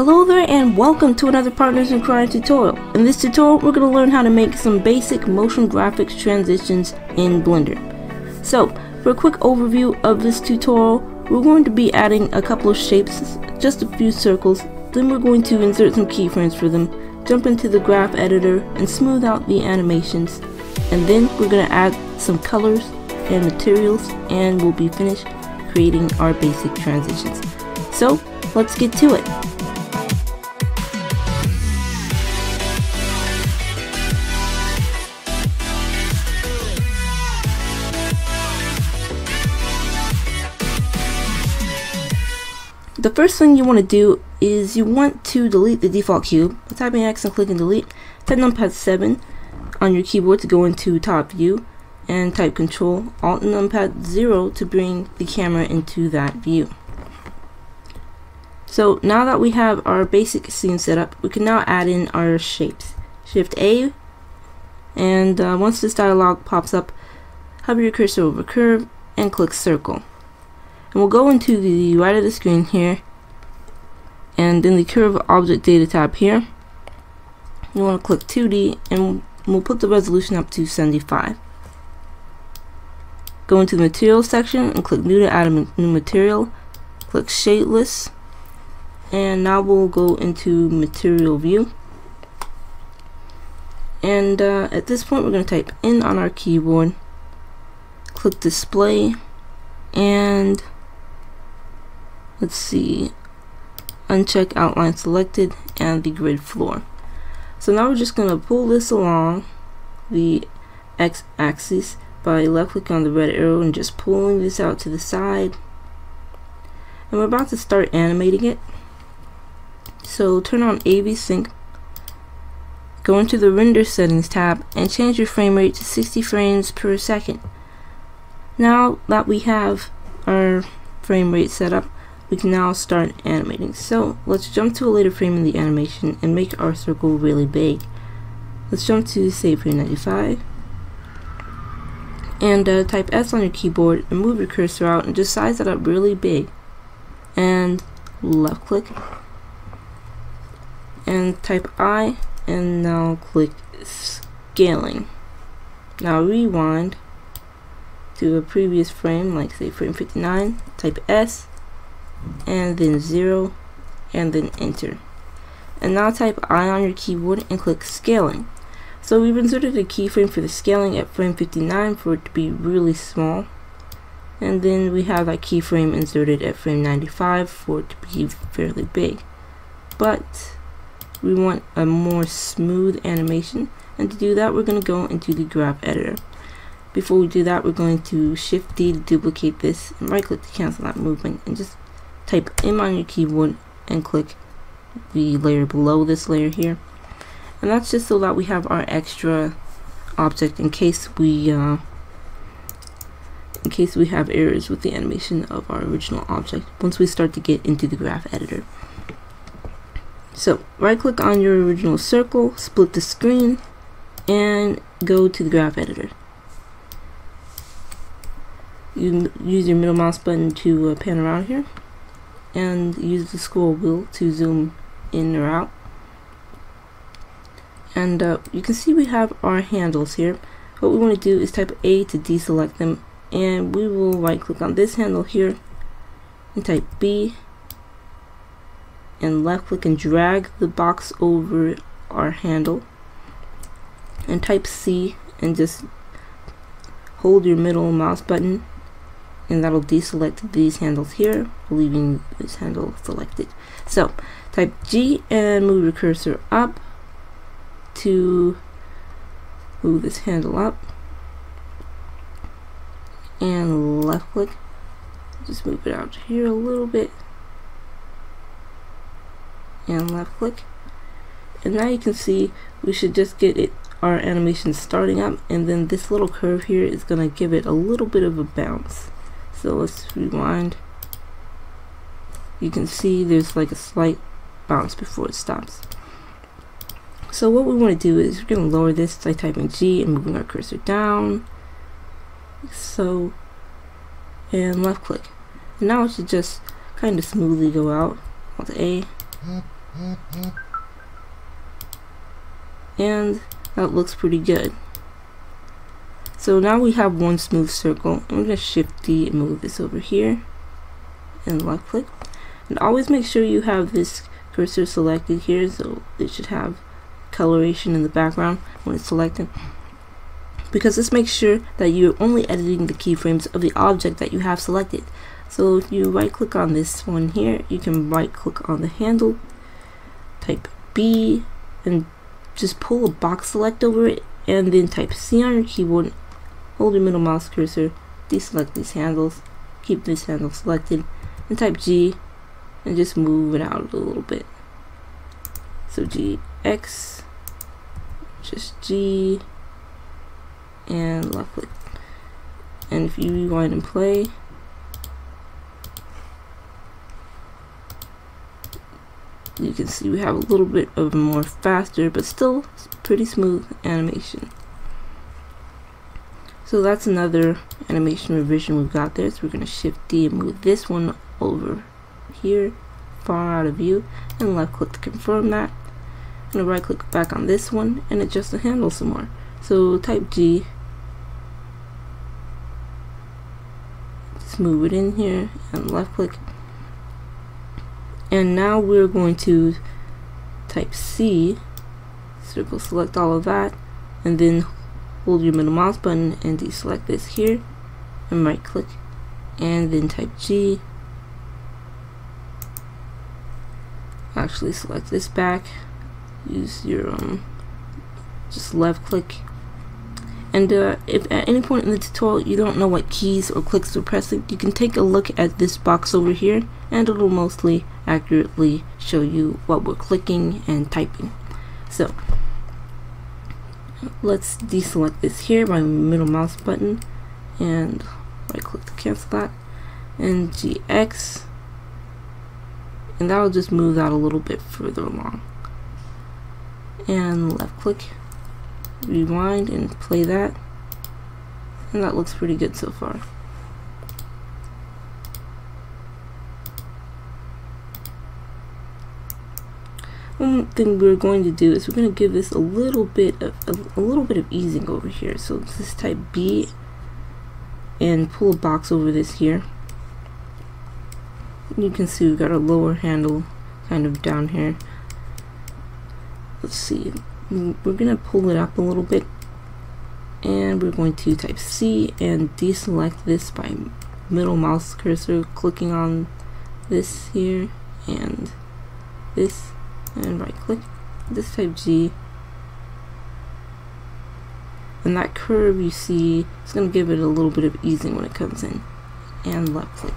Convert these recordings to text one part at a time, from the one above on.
Hello there and welcome to another Partners in Crime tutorial. In this tutorial we're going to learn how to make some basic motion graphics transitions in Blender. So for a quick overview of this tutorial we're going to be adding a couple of shapes, just a few circles, then we're going to insert some keyframes for them, jump into the graph editor and smooth out the animations and then we're going to add some colors and materials and we'll be finished creating our basic transitions. So let's get to it. The first thing you want to do is you want to delete the default cube. Type Typing X and clicking delete. Type numpad 7 on your keyboard to go into top view and type control alt and numpad 0 to bring the camera into that view. So now that we have our basic scene set up, we can now add in our shapes. Shift A and uh, once this dialog pops up, hover your cursor over curve and click circle and we'll go into the right of the screen here. And then the curve object data tab here. You want to click 2D and we'll put the resolution up to 75 go into the material section and click new to add a new material. Click shadeless. And now we'll go into material view. And uh, at this point we're going to type in on our keyboard. Click display. And let's see. Uncheck outline selected and the grid floor. So now we're just going to pull this along the x-axis by left clicking on the red arrow and just pulling this out to the side. And we're about to start animating it. So turn on AV sync go into the render settings tab and change your frame rate to 60 frames per second. Now that we have our frame rate set up we can now start animating. So let's jump to a later frame in the animation and make our circle really big. Let's jump to say frame 95 and uh, type S on your keyboard and move your cursor out and just size it up really big and left click and type I and now click scaling. Now rewind to a previous frame like say frame 59 type S and then 0 and then enter. And now type I on your keyboard and click scaling. So we've inserted a keyframe for the scaling at frame 59 for it to be really small. And then we have that keyframe inserted at frame 95 for it to be fairly big. But we want a more smooth animation and to do that we're going to go into the graph editor. Before we do that we're going to shift D to duplicate this and right click to cancel that movement and just type M on your keyboard and click the layer below this layer here. And that's just so that we have our extra object in case we uh, in case we have errors with the animation of our original object once we start to get into the graph editor. So right click on your original circle split the screen and go to the graph editor. You use your middle mouse button to uh, pan around here and use the scroll wheel to zoom in or out. And uh, you can see we have our handles here. What we want to do is type A to deselect them and we will right click on this handle here and type B and left click and drag the box over our handle and type C and just hold your middle mouse button and that'll deselect these handles here leaving this handle selected. So type G and move your cursor up to move this handle up. And left click. Just move it out here a little bit. And left click. And now you can see we should just get it our animation starting up and then this little curve here is going to give it a little bit of a bounce so let's rewind. You can see there's like a slight bounce before it stops. So what we want to do is we're going to lower this by typing G and moving our cursor down. So and left click. And now it should just kind of smoothly go out with A. And that looks pretty good. So now we have one smooth circle. I'm going to shift D and move this over here and left click. And always make sure you have this cursor selected here so it should have coloration in the background when it's selected because this makes sure that you're only editing the keyframes of the object that you have selected. So if you right click on this one here, you can right click on the handle, type B, and just pull a box select over it, and then type C on your keyboard hold your middle mouse cursor, deselect these handles, keep this handle selected, and type G, and just move it out a little bit. So G, X, just G, and left click. And if you rewind and play, you can see we have a little bit of more faster but still pretty smooth animation. So that's another animation revision we've got there. So we're going to shift D and move this one over here, far out of view, and left click to confirm that. To right click back on this one and adjust the handle some more. So type G, just move it in here and left click. And now we're going to type C, circle select all of that, and then hold your middle mouse button and deselect this here and right click and then type G. Actually select this back use your um just left click. And uh, if at any point in the tutorial you don't know what keys or clicks to press you can take a look at this box over here and it will mostly accurately show you what we're clicking and typing. So let's deselect this here by middle mouse button and right click to cancel that. And GX and that'll just move that a little bit further along. And left click rewind and play that. And that looks pretty good so far one thing we're going to do is we're going to give this a little bit of a, a little bit of easing over here. So just type B and pull a box over this here. You can see we've got a lower handle kind of down here. Let's see. We're gonna pull it up a little bit. And we're going to type C and deselect this by middle mouse cursor clicking on this here and this and right click this type G. And that curve you see it's going to give it a little bit of easing when it comes in. And left click.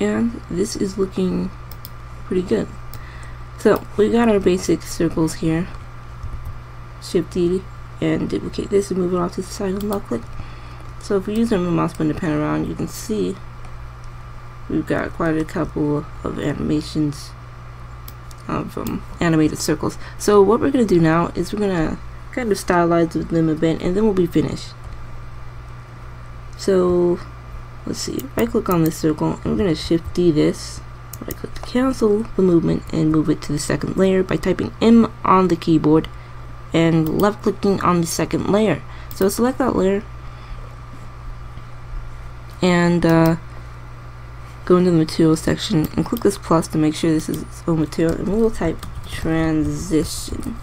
And this is looking pretty good. So we got our basic circles here. Shift D and duplicate this and move it off to the side and left click. So if we use our mouse button to pan around you can see we've got quite a couple of animations of um, animated circles. So what we're going to do now is we're going to kind of stylize with them a bit and then we'll be finished. So let's see, right click on this circle and we're going to shift D this, right click to cancel the movement and move it to the second layer by typing M on the keyboard and left clicking on the second layer. So select that layer and uh, go into the material section and click this plus to make sure this is its own material. And we'll type transition.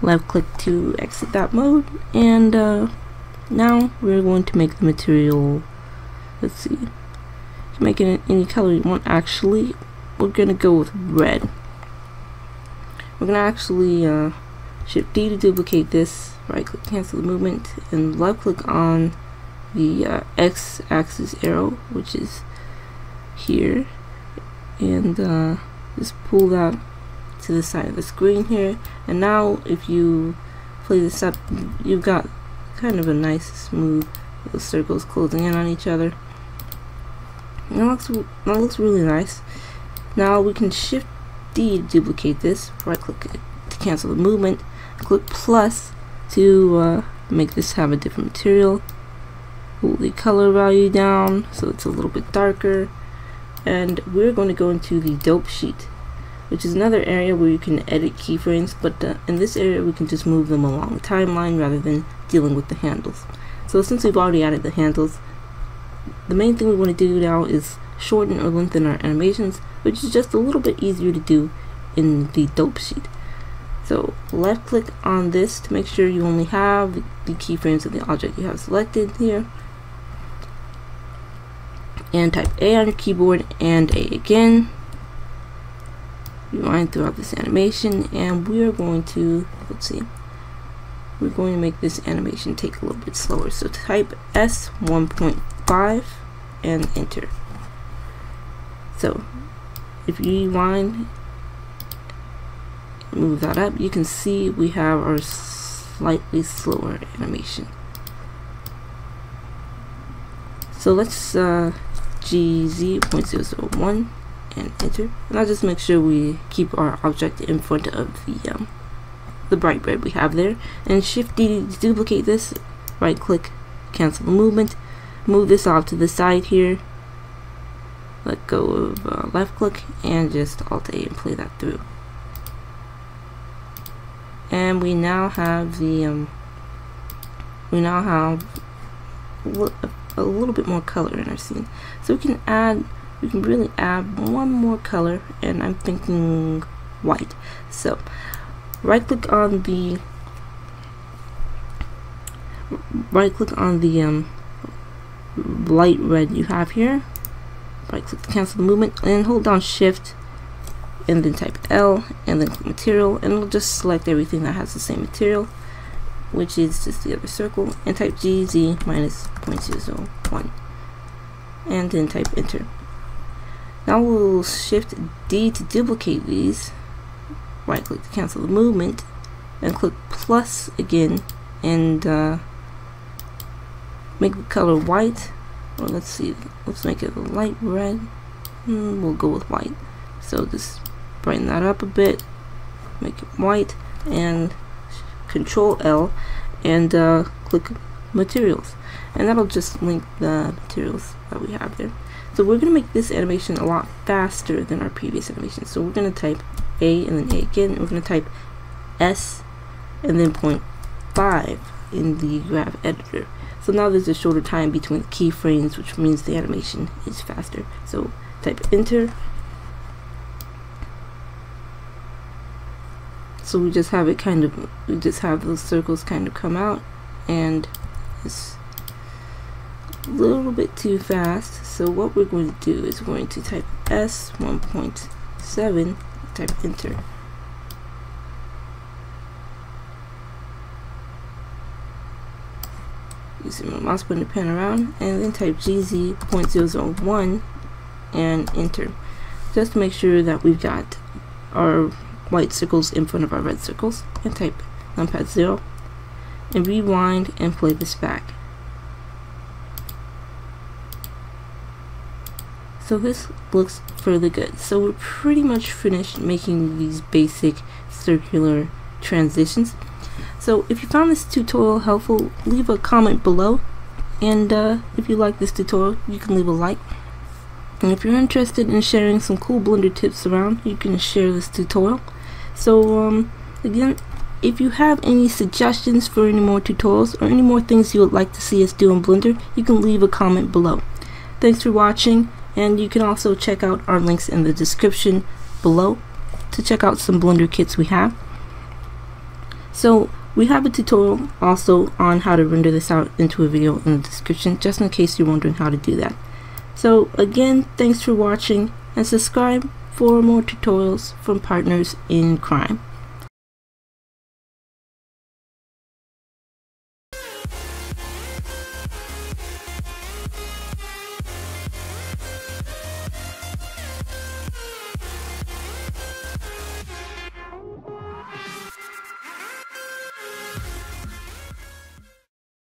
Left click to exit that mode and uh, now we're going to make the material let's see make it any color you want actually we're gonna go with red. We're gonna actually uh, shift D to duplicate this right click cancel the movement and left click on the uh, x-axis arrow which is here and uh, just pull that to the side of the screen here. And now if you play this up you've got kind of a nice smooth little circles closing in on each other. That looks, that looks really nice. Now we can shift D to duplicate this. Right click to cancel the movement. Click plus to uh, make this have a different material pull the color value down so it's a little bit darker. And we're going to go into the dope sheet which is another area where you can edit keyframes but uh, in this area we can just move them along the timeline rather than dealing with the handles. So since we've already added the handles the main thing we want to do now is shorten or lengthen our animations which is just a little bit easier to do in the dope sheet. So left click on this to make sure you only have the keyframes of the object you have selected here and type A on your keyboard and A again. Rewind throughout this animation and we are going to let's see we're going to make this animation take a little bit slower. So type S 1.5 and enter. So if you rewind move that up you can see we have our slightly slower animation. So let's uh, GZ.001 and enter. And I'll just make sure we keep our object in front of the um, the bright red we have there. And Shift D to duplicate this, right click, cancel the movement, move this off to the side here, let go of uh, left click, and just Alt A and play that through. And we now have the um, we now have a little bit more color in our scene. So we can add, we can really add one more color, and I'm thinking white. So right click on the right click on the um, light red you have here right click to cancel the movement and hold down shift and then type L and then material and it'll just select everything that has the same material which is just the other circle, and type GZ minus 0.001, and then type enter. Now we'll shift D to duplicate these, right click to cancel the movement, and click plus again, and uh, make the color white, or let's see, let's make it a light red, mm, we'll go with white. So just brighten that up a bit, make it white, and control L and uh, click materials. And that'll just link the materials that we have there. So we're going to make this animation a lot faster than our previous animation. So we're going to type A and then A again we're going to type S and then point 5 in the graph editor. So now there's a shorter time between keyframes which means the animation is faster. So type enter so we just have it kind of we just have those circles kind of come out and it's a little bit too fast. So what we're going to do is we're going to type S 1.7 type enter. Using my mouse button to pan around and then type GZ GZ.001 and enter. Just to make sure that we've got our white circles in front of our red circles and type numpad 0 and rewind and play this back. So this looks fairly good. So we're pretty much finished making these basic circular transitions. So if you found this tutorial helpful, leave a comment below. And uh, if you like this tutorial, you can leave a like. And if you're interested in sharing some cool Blender tips around, you can share this tutorial. So um, again, if you have any suggestions for any more tutorials or any more things you would like to see us do in Blender, you can leave a comment below. Thanks for watching, and you can also check out our links in the description below to check out some Blender kits we have. So we have a tutorial also on how to render this out into a video in the description, just in case you're wondering how to do that. So again, thanks for watching, and subscribe for more tutorials from partners in crime.